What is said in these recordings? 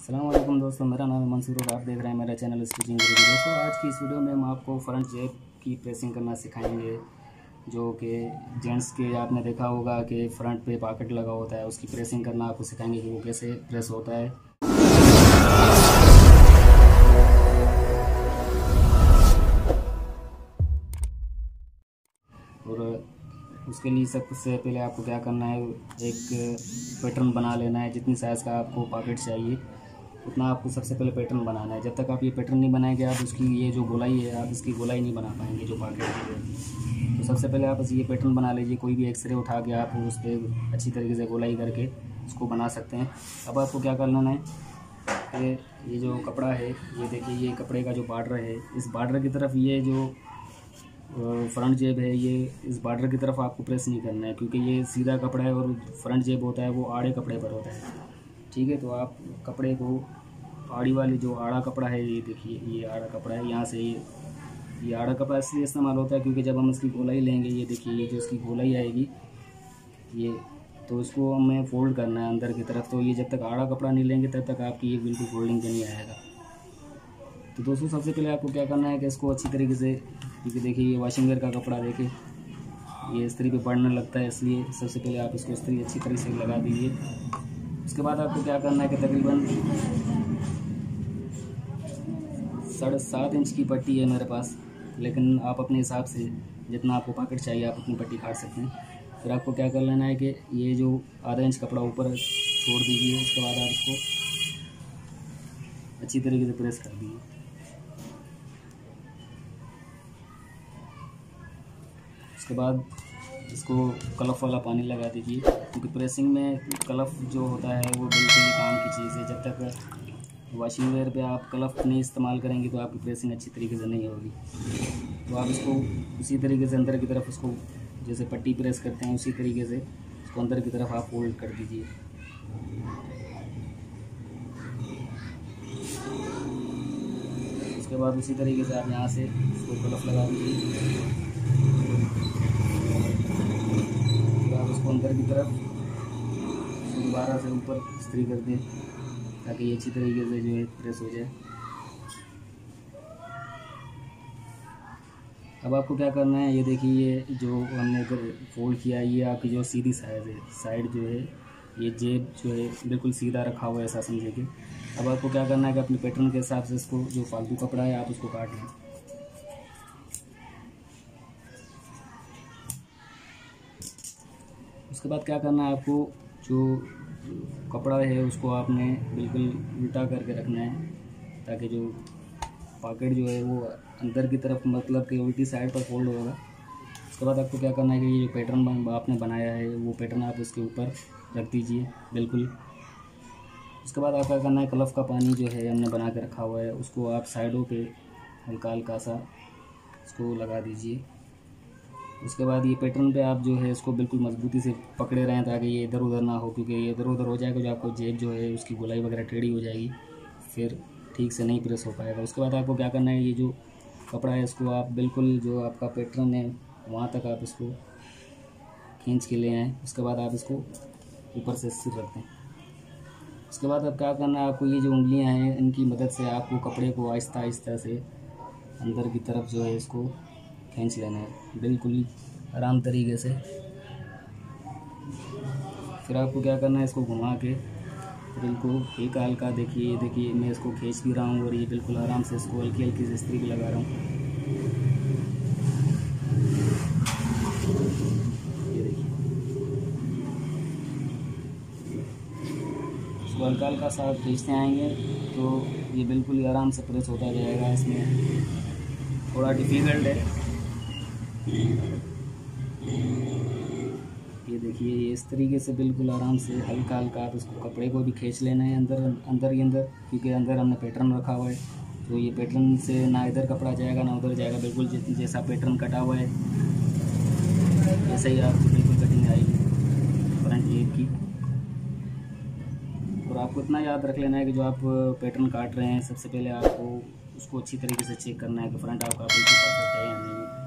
अल्लाम दोस्तों, मेरा नाम है मंसूर आप देख रहे हैं मेरा चैनल स्टिचिंग वीडियो दोस्तों, आज की इस वीडियो में हम आपको फ्रंट जेब की प्रेसिंग करना सिखाएँगे, जो कि जेंट्स के, आपने देखा होगा कि फ्रंट पे पॉकेट लगा होता है, उसकी प्रेसिंग करना आपको सिखाएँगे कि वो कैसे प्रेस होता है। और उसके लिए सबसे पहले आपको क्या करना है, एक पैटर्न बना लेना है, जितनी साइज़ का आपको पॉकेट चाहिए। उतना आपको सबसे पहले पैटर्न बनाना है। जब तक आप ये पैटर्न नहीं बनाएँगे, आप उसकी ये जो गोलाई है, आप इसकी गोलाई नहीं बना पाएँगे जो पॉकेट है। तो सबसे पहले आप ये पैटर्न बना लीजिए। कोई भी एक्सरे उठा के आप उस पर अच्छी तरीके से गोलाई करके उसको बना सकते हैं। अब आपको क्या करना है? कि ये जो कपड़ा है, ये देखिए, ये कपड़े का जो बार्डर है, इस बार्डर की तरफ़ ये जो फ्रंट जेब है, ये इस बार्डर की तरफ़ आपको प्रेस नहीं करना है, क्योंकि ये सीधा कपड़ा है और फ्रंट जेब होता है, वो आड़े कपड़े पर होता है। ठीक है तो आप कपड़े को आड़ी वाली जो आड़ा कपड़ा है, ये देखिए, ये आड़ा कपड़ा है, यहाँ से ये ये आड़ा कपड़ा इसलिए इस्तेमाल होता है क्योंकि जब हम इसकी गोलाई लेंगे, ये देखिए, ये जो इसकी गोलाई आएगी, ये तो इसको हमें फोल्ड करना है अंदर की तरफ़ तो ये जब तक आड़ा कपड़ा नहीं लेंगे, तब तक आपकी ये बिल्कुल फोल्डिंग नहीं आएगा तो दोस्तों, सबसे पहले आपको क्या करना है कि इसको अच्छी तरीके से, क्योंकि देखिए, ये वाशिंग का कपड़ा देखिए, ये इस्त्री पे पड़ने लगता है, इसलिए सबसे पहले आप इसको स्त्री अच्छी तरीके से लगा दीजिए। उसके बाद आपको क्या करना है कि तकरीबन साढ़े सात इंच की पट्टी है मेरे पास, लेकिन आप अपने हिसाब से जितना आपको पॉकेट चाहिए, आप अपनी पट्टी काट सकते हैं। फिर आपको क्या कर लेना है कि ये जो आधा इंच कपड़ा ऊपर छोड़ दीजिए, उसके बाद आप इसको अच्छी तरीके से प्रेस कर दीजिए। उसके बाद इसको कलफ वाला पानी लगा दीजिए, क्योंकि प्रेसिंग में कलफ जो होता है वो बिल्कुल काम की चीज़ है। जब तक वॉशिंग वेयर पे आप कलफ नहीं इस्तेमाल करेंगे तो आपकी प्रेसिंग अच्छी तरीके से नहीं होगी। तो आप इसको उसी तरीके से अंदर की तरफ़ उसको जैसे पट्टी प्रेस करते हैं, उसी तरीके से उसको अंदर की तरफ़ आप फोल्ड कर दीजिए। उसके बाद उसी तरीके से आप यहाँ से इसको कलफ लगा दीजिए इसको अंदर की तरफ़। दोबारा से ऊपर स्त्री कर दें, ताकि ये अच्छी तरीके से जो है प्रेस हो जाए। अब आपको क्या करना है, ये देखिए, ये जो हमने फोल्ड किया, ये आपकी जो सीधी साइड है साइड जो है, ये जेब जो है बिल्कुल सीधा रखा हुआ है ऐसा समझे कि। अब आपको क्या करना है कि अपने पैटर्न के हिसाब से इसको जो फालतू कपड़ा है, आप उसको काट लें। उसके बाद क्या करना है आपको? जो कपड़ा है, उसको आपने बिल्कुल उल्टा करके रखना है, ताकि जो पॉकेट जो है वो अंदर की तरफ़ मतलब कि उल्टी साइड पर फोल्ड होगा। उसके बाद आपको क्या करना है कि ये जो पैटर्न आपने बनाया है, वो पैटर्न आप इसके ऊपर रख दीजिए, बिल्कुल। उसके बाद आप क्या करना है कलफ का पानी जो है हमने बना के रखा हुआ है, उसको आप साइडों पे हल्का हल्का सा उसको लगा दीजिए। उसके बाद ये पैटर्न पे आप जो है इसको बिल्कुल मजबूती से पकड़े रहें ताकि ये इधर उधर ना हो, क्योंकि ये इधर उधर हो जाएगा, जो आपको जेब जो है उसकी गोलाई वगैरह टेढ़ी हो जाएगी, फिर ठीक से नहीं प्रेस हो पाएगा। उसके बाद आपको क्या करना है, ये जो कपड़ा है इसको आप बिल्कुल जो आपका पैटर्न है, वहाँ तक आप इसको खींच के ले आएँ। उसके बाद आप इसको ऊपर से सिर रख दें। उसके बाद अब क्या करना है, आपको ये जो उंगलियाँ हैं, इनकी मदद से आपको कपड़े को आहिस्ता आहिस्ता से अंदर की तरफ़ जो है इसको खींच लेना है। बिल्कुल ही आराम तरीके से। फिर आपको क्या करना है, इसको घुमा के बिल्कुल एक हल्का देखिए देखिए, मैं इसको खींच भी रहा हूँ और ये बिल्कुल आराम से इसको हल्की हल्की से स्त्री लगा रहा हूँ। हल्का हल्का सा खींचते आएँगे तो ये बिल्कुल ही आराम से प्रेस होता जाएगा इसमें। थोड़ा डिफ़िकल्ट है। ये देखिए, ये इस तरीके से बिल्कुल आराम से हल्का हल्का आप इसको कपड़े को भी खींच लेना है अंदर अंदर ही अंदर, क्योंकि अंदर हमने पैटर्न रखा हुआ है। तो ये पैटर्न से ना इधर कपड़ा जाएगा, ना उधर जाएगा, बिल्कुल जैसा पैटर्न कटा हुआ है, वैसे ही आपको बिल्कुल कटिंग आएगी। फ्रंट जेब की। और आपको इतना याद रख लेना है कि जो आप पैटर्न काट रहे हैं, सबसे पहले आपको उसको अच्छी तरीके से चेक करना है कि फ्रंट आपका बिल्कुल परफेक्ट है या नहीं।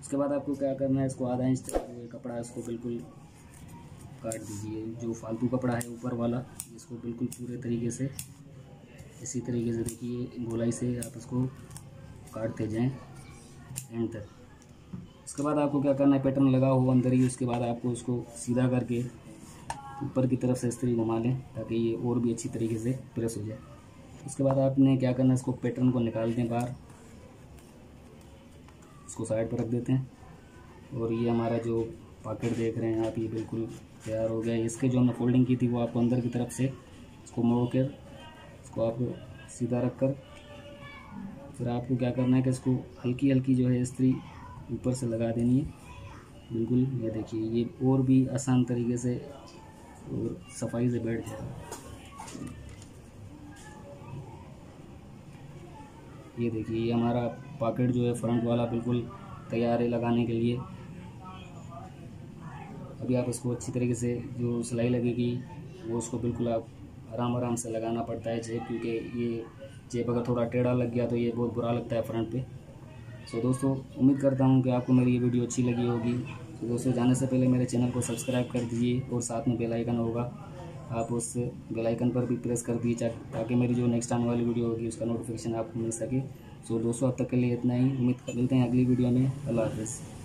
उसके बाद आपको क्या करना है, इसको आधा इंच तक कपड़ा इसको बिल्कुल काट दीजिए। जो फालतू कपड़ा है ऊपर वाला, इसको बिल्कुल पूरे तरीके से, इसी तरीके से देखिए, गोलाई से आप इसको काटते जाएँ एंड तक। उसके बाद आपको क्या करना है पैटर्न लगा हो अंदर ही, उसके बाद आपको उसको सीधा करके ऊपर की तरफ़ से इस तरीके घुमा लें, ताकि ये और भी अच्छी तरीके से प्रेस हो जाए। उसके बाद आपने क्या करना है, इसको पैटर्न को निकाल दें बाहर। इसको साइड पर रख देते हैं। और ये हमारा जो पॉकेट देख रहे हैं आप, ये बिल्कुल तैयार हो गया इसके जो हमने फोल्डिंग की थी, वो आपको अंदर की तरफ़ से इसको मोड़ कर इसको आप सीधा रख कर फिर आपको क्या करना है कि इसको हल्की हल्की जो है स्त्री ऊपर से लगा देनी है। बिल्कुल, ये देखिए, ये और भी आसान तरीके से और सफ़ाई से बैठ जाएगा। ये देखिए ये हमारा पॉकेट जो है फ्रंट वाला बिल्कुल तैयार है लगाने के लिए। अभी आप इसको अच्छी तरीके से जो सिलाई लगेगी वो उसको बिल्कुल आप आराम आराम से लगाना पड़ता है जेब क्योंकि ये जेब अगर थोड़ा टेढ़ा लग गया तो ये बहुत बुरा लगता है फ्रंट पे। सो so, दोस्तों उम्मीद करता हूँ कि आपको मेरी ये वीडियो अच्छी लगी होगी। तो दोस्तों जाने से पहले मेरे चैनल को सब्सक्राइब कर दीजिए और साथ में बेल आइकन होगा। आप उस बेल आइकन पर भी प्रेस कर दीजिए ताकि मेरी जो नेक्स्ट आने वाली वीडियो होगी, उसका नोटिफिकेशन आपको मिल सके। सो दोस्तों, अब तक के लिए इतना ही। उम्मीद मिलते हैं अगली वीडियो में। अल्लाह हाफिज़।